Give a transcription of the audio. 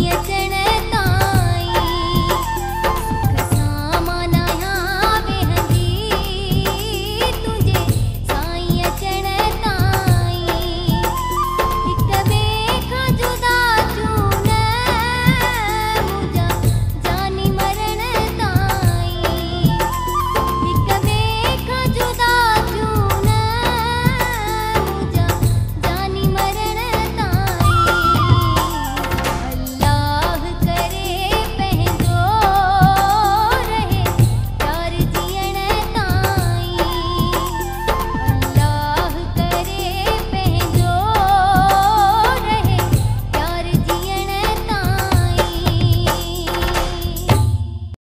Yeah.